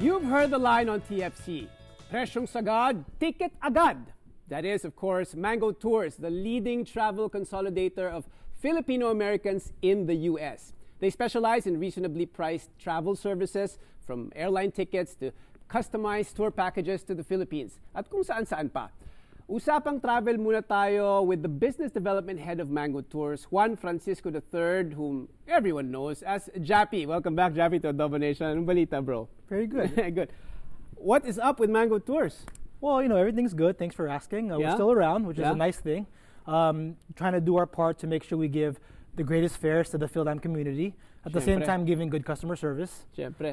You've heard the line on TFC. Presyong sagad, ticket agad. That is, of course, Mango Tours, the leading travel consolidator of Filipino Americans in the U.S. They specialize in reasonably priced travel services from airline tickets to customized tour packages to the Philippines at kung saan saan pa. Usapang travel muna tayo with the business development head of Mango Tours, Juan Francisco III, whom everyone knows as Jappy. Welcome back, Jappy, to Adobo Nation. Anong balita, bro? Very good. good. What is up with Mango Tours? Well, you know, everything's good. Thanks for asking. Uh, Yeah? We're still around, which Yeah. is a nice thing. Um, trying to do our part to make sure we give the greatest fares to the Fil-Am community. At the same time, giving good customer service.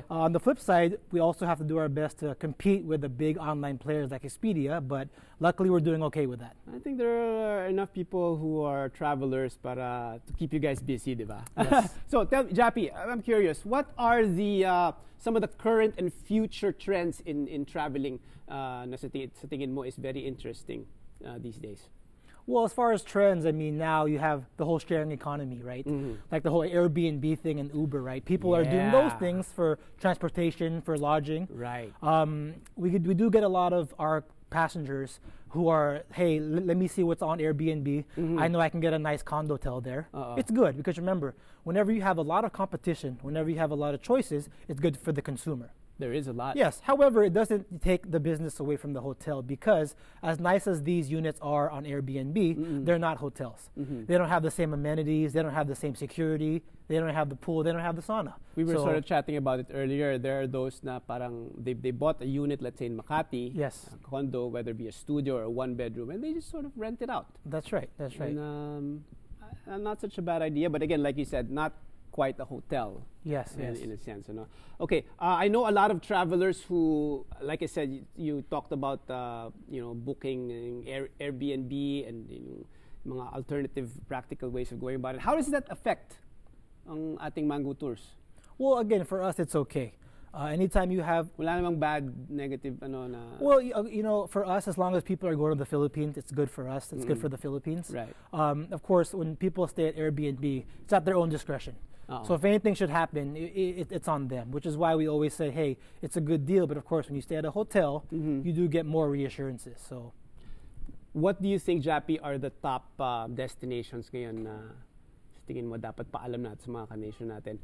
Uh, on the flip side, we also have to do our best to compete with the big online players like Expedia, but luckily we're doing okay with that. I think there are enough people who are travelers para to keep you guys busy, di ba? Yes. so, tell Jappy, I'm curious, what are the uh, some of the current and future trends in in traveling uh, na sa tingin, sa tingin mo is very interesting uh, these days? Well, as far as trends, I mean, now you have the whole sharing economy, right? Mhm. Like the whole Airbnb thing and Uber, right? People are doing those things for transportation, for lodging. Right. Um, we, could, we do get a lot of our passengers who are, hey, l- let me see what's on Airbnb. Mhm. I know I can get a nice condo hotel there. Uh-uh. It's good because remember, whenever you have a lot of competition, whenever you have a lot of choices, it's good for the consumer. There is a lot. Yes, however, it doesn't take the business away from the hotel because as nice as these units are on Airbnb, Mm-mm. they're not hotels. Mhm. They don't have the same amenities, they don't have the same security, they don't have the pool, they don't have the sauna. We were So- sort of chatting about it earlier. There are those na parang they, they bought a unit, let's say in Makati, Yes. a condo, whether it be a studio or a one bedroom, and they just sort of rent it out. That's right, that's right. And, um, not such a bad idea, but again, like you said, not quite a hotel yes, in, yes. in a sense. You know? Okay, uh, I know a lot of travelers who, like I said, you, you talked about uh, you know booking in Air, Airbnb and yung mga alternative practical ways of going about it. How does that affect ang ating Mango Tours? Well, again, for us, it's okay. Uh, anytime you have, Wala namang bad, negative, ano na. well, y- uh, you know, for us, as long as people are going to the Philippines, it's good for us. It's good Mm. for the Philippines. right. Um, of course, when people stay at Airbnb, it's at their own discretion. Oo. So if anything should happen, i i it, it's on them, which is why we always say, hey, it's a good deal. But of course, when you stay at a hotel, Mhm. you do get more reassurances. So What do you think, Jappy, are the top uh, destinations ngayon na sa tingin mo dapat paalam natin sa mga ka-nation natin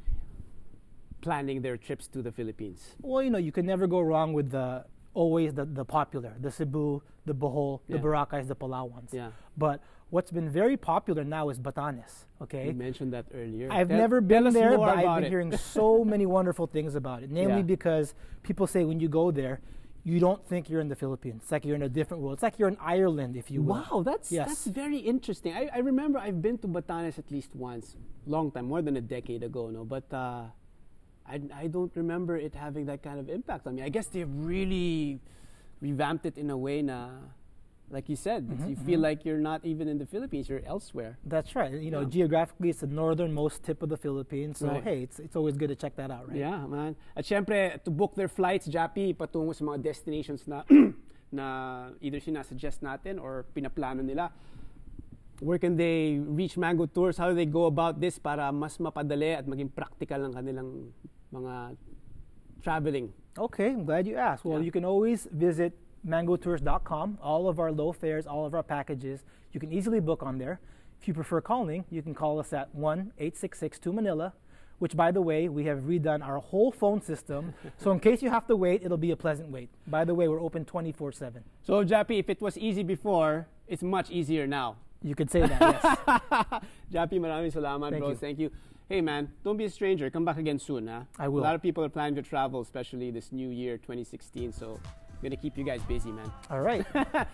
planning their trips to the Philippines? well, you know, you can never go wrong with the always the, the popular, the Cebu, the Bohol, the Yeah. Boracay's, the Palawans. Yeah. But what's been very popular now is Batanes. Okay. You mentioned that earlier. I've never been there, but I've been it. hearing so many wonderful things about it. Namely Yeah. because people say when you go there, you don't think you're in the Philippines. It's like you're in a different world. It's like you're in Ireland, if you will. Wow, that's Yes. that's very interesting. I, I remember I've been to Batanes at least once, long time, more than a decade ago, no. But uh, I I don't remember it having that kind of impact on me. I guess they've really revamped it in a way na, like you said, Mhm, you feel mhm. like you're not even in the Philippines, you're elsewhere. That's right. You know, Yeah. geographically, it's the northernmost tip of the Philippines. So, Right. hey, it's, it's always good to check that out, right? Yeah, man. At syempre, to book their flights, Jappy, patungo sa mga destinations na na either sinasuggest natin or pinaplano nila. Where can they reach Mango Tours? How do they go about this para mas mapadali at maging practical ang kanilang mga traveling? Okay, I'm glad you asked. Well, Yeah. you can always visit mangotours.com. All of our low fares, all of our packages, you can easily book on there. If you prefer calling, you can call us at 1 866 2 Manila, which, by the way, we have redone our whole phone system. so, in case you have to wait, it'll be a pleasant wait. By the way, we're open 24 7. So, Jappy, if it was easy before, it's much easier now. You could say that, yes. Jappy, maraming salamat, Thank bro. you. Thank you. Hey, man, don't be a stranger. Come back again soon, huh? I will. A lot of people are planning to travel, especially this new year, 2016. So, I'm gonna keep you guys busy, man. All right.